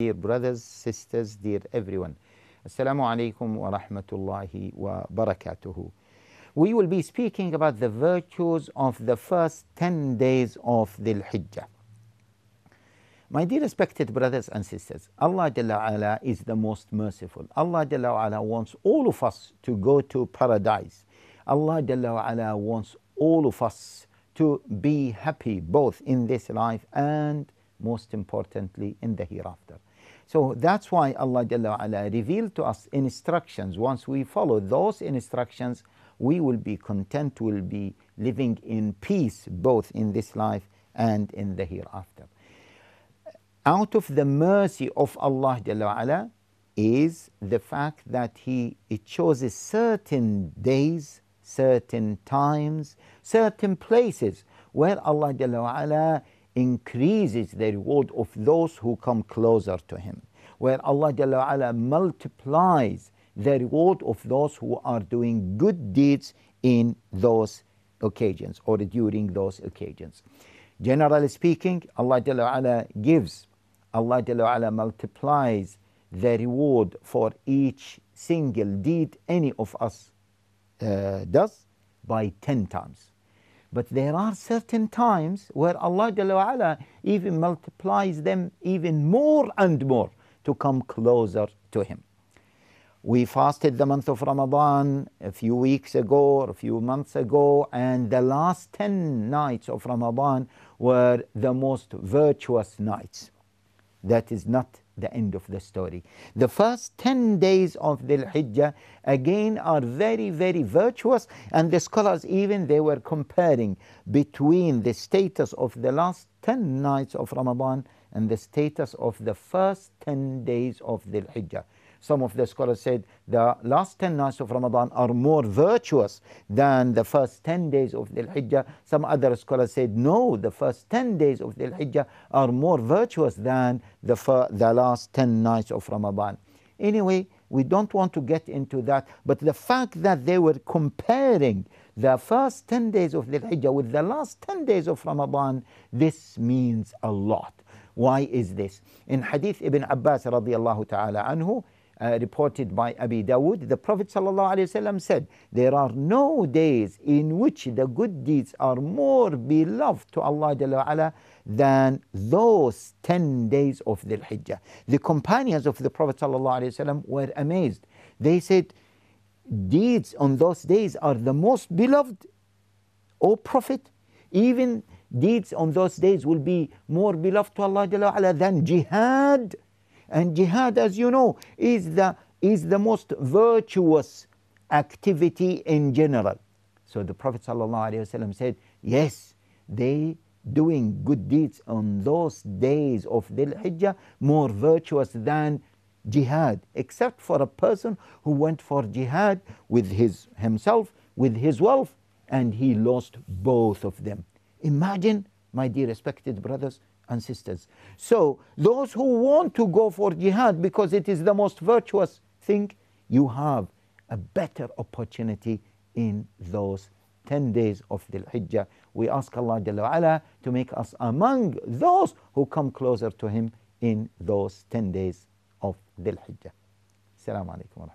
Dear brothers, sisters, dear everyone. Assalamu alaikum wa rahmatullahi wa barakatuhu. We will be speaking about the virtues of the first 10 days of Dhul Hijjah. My dear respected brothers and sisters, Allah Jalla is the most merciful. Allah Jalla wants all of us to go to paradise. Allah Jalla wants all of us to be happy both in this life and most importantly in the hereafter. So that's why Allah Jalla ala revealed to us instructions. Once we follow those instructions, we will be content, we will be living in peace both in this life and in the hereafter out of the mercy of Allah Jalla is the fact that He chooses certain days, certain times, certain places where Allah Jalla increases the reward of those who come closer to Him, where Allah Jalla multiplies the reward of those who are doing good deeds in those occasions or during those occasions. Generally speaking, Allah Jalla gives Allah Jalla multiplies the reward for each single deed any of us uh, does by 10 times. But there are certain times where Allah Jalla even multiplies them even more and more to come closer to Him. We fasted the month of Ramadan a few weeks ago or a few months ago, and the last 10 nights of Ramadan were the most virtuous nights that is not the end of the story. The first 10 days of Dhul Hijjah again are very, very virtuous, and the scholars even they were comparing between the status of the last 10 nights of Ramadan and the status of the first 10 days of Dhul Hijjah. Some of the scholars said the last 10 nights of Ramadan are more virtuous than the first 10 days of Dhul Hijjah. Some other scholars said no, the first 10 days of Dhul Hijjah are more virtuous than the, the last 10 nights of Ramadan. Anyway, we don't want to get into that, but the fact that they were comparing the first 10 days of Dhul Hijjah with the last 10 days of Ramadan, this means a lot. Why is this? In Hadith Ibn Abbas radiallahu ta'ala anhu, uh, reported by Abi Dawood, the Prophet ﷺ said, There are no days in which the good deeds are more beloved to Allah than those 10 days of Dhul Hijjah. The companions of the Prophet ﷺ were amazed. They said, Deeds on those days are the most beloved, O Prophet. Even deeds on those days will be more beloved to Allah than jihad and jihad, as you know, is the, is the most virtuous activity in general. So the Prophet ﷺ said, yes, they doing good deeds on those days of Dhul Hijjah more virtuous than jihad, except for a person who went for jihad with his himself, with his wealth, and he lost both of them. Imagine, my dear respected brothers, and sisters. So, those who want to go for jihad because it is the most virtuous thing, you have a better opportunity in those 10 days of Dhul Hijjah. We ask Allah Jalla to make us among those who come closer to Him in those 10 days of Dhul Hijjah. Assalamu alaikum